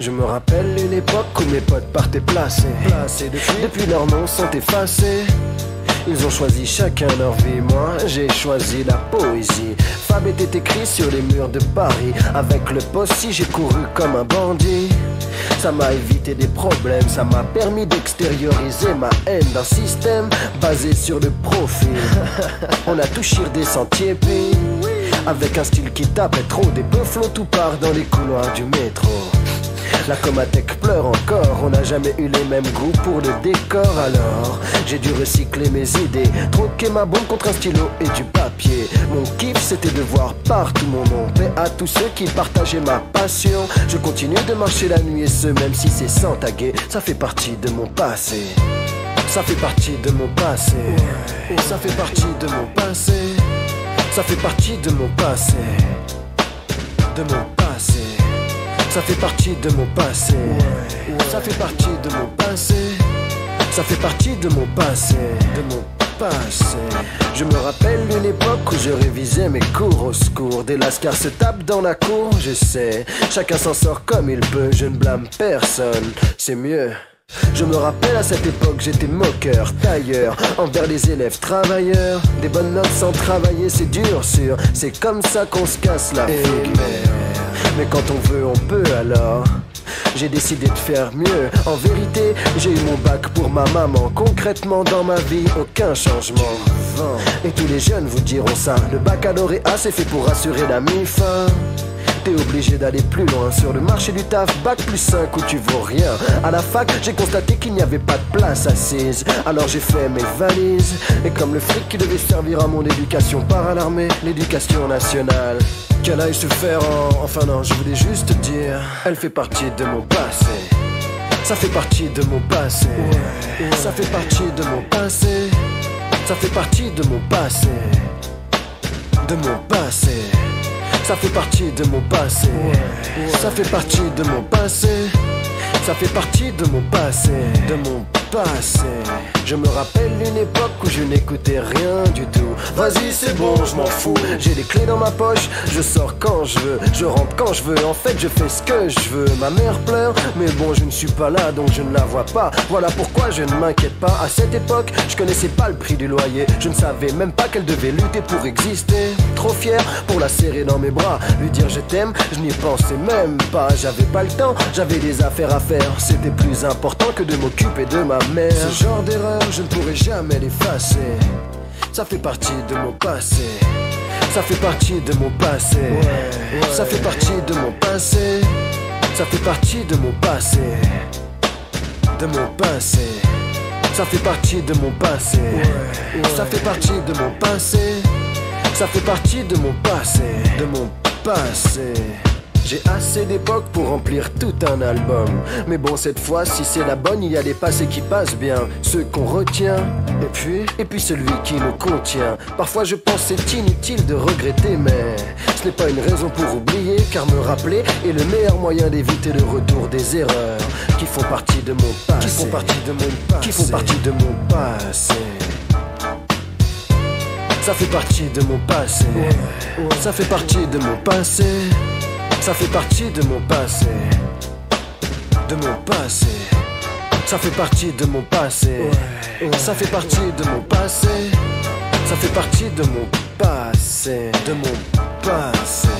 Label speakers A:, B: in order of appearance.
A: Je me rappelle une époque où mes potes partaient placés. placés depuis, depuis leurs noms sont effacés. Ils ont choisi chacun leur vie, moi j'ai choisi la poésie. Fab était écrit sur les murs de Paris. Avec le poste, j'ai couru comme un bandit. Ça m'a évité des problèmes, ça m'a permis d'extérioriser ma haine d'un système basé sur le profil. On a tout des sentiers, puis avec un style qui tapait trop, des flots tout part dans les couloirs du métro. La Comatec pleure encore, on n'a jamais eu les mêmes goûts pour le décor alors J'ai dû recycler mes idées, troquer ma bombe contre un stylo et du papier Mon kiff c'était de voir partout mon nom, paix à tous ceux qui partageaient ma passion Je continue de marcher la nuit et ce même si c'est sans taguer, ça fait partie de mon passé ça fait partie de mon passé. Ça fait partie de mon passé. Ça fait partie de mon passé. De mon passé. Ça fait partie de mon passé. Ça fait partie de mon passé. Ça fait partie de mon passé. De mon passé. Je me rappelle une époque où je révisais mes cours au secours. Des lascars se tapent dans la cour, je sais. Chacun s'en sort comme il peut, je ne blâme personne. C'est mieux. Je me rappelle à cette époque, j'étais moqueur, tailleur, envers les élèves travailleurs. Des bonnes notes sans travailler, c'est dur, sûr. C'est comme ça qu'on se casse la figure. Mais quand on veut, on peut alors. J'ai décidé de faire mieux. En vérité, j'ai eu mon bac pour ma maman. Concrètement, dans ma vie, aucun changement. Et tous les jeunes vous diront ça. Le baccalauréat, c'est fait pour assurer la mi-fin t'es obligé d'aller plus loin sur le marché du taf, bac plus 5 où tu vaux rien. À la fac, j'ai constaté qu'il n'y avait pas de place assise. Alors j'ai fait mes valises. Et comme le fric qui devait servir à mon éducation par l'armée, l'éducation nationale. Qu'elle aille se faire en. Enfin non, je voulais juste dire, elle fait partie de mon passé. Ça fait partie de mon passé. Ça fait partie de mon passé. Ça fait partie de mon passé. De mon passé. Ça fait partie de mon passé. Ça fait partie de mon passé. Ça fait partie de mon passé. De mon passé. Je me rappelle une époque où je n'écoutais rien du tout. Vas-y, c'est bon, je m'en fous. J'ai des clés dans ma poche, je sors quand je veux, je rentre quand je veux. En fait, je fais ce que je veux. Ma mère pleure, mais bon, je ne suis pas là donc je ne la vois pas. Voilà pourquoi je ne m'inquiète pas. À cette époque, je connaissais pas le prix du loyer. Je ne savais même pas qu'elle devait lutter pour exister. Trop fier pour la serrer dans mes bras, lui dire je t'aime, je n'y pensais même pas. J'avais pas le temps, j'avais des affaires à faire. C'était plus important que de m'occuper de ma mère. Ce genre d'erreur je ne pourrai jamais l'effacer. Ça fait partie de mon passé. Ça fait partie de mon passé. Ça fait partie de mon passé. Ça fait partie de mon passé. De mon passé. Ça fait partie de mon passé. Ça fait partie de mon passé. Ça fait partie de mon passé. De mon passé. J'ai assez d'époque pour remplir tout un album. Mais bon, cette fois, si c'est la bonne, il y a des passés qui passent bien, ceux qu'on retient. Et puis, et puis celui qui nous contient. Parfois, je pense c'est inutile de regretter, mais ce n'est pas une raison pour oublier, car me rappeler est le meilleur moyen d'éviter le retour des erreurs qui font partie de mon passé. Qui font partie de mon passé. Qui font partie de mon passé. Ça fait partie de mon passé. Ça fait partie de mon passé. Ça fait partie de mon passé. De mon passé. Ça fait partie de mon passé. Ça fait partie de mon passé. Ça fait partie de mon passé. De mon passé.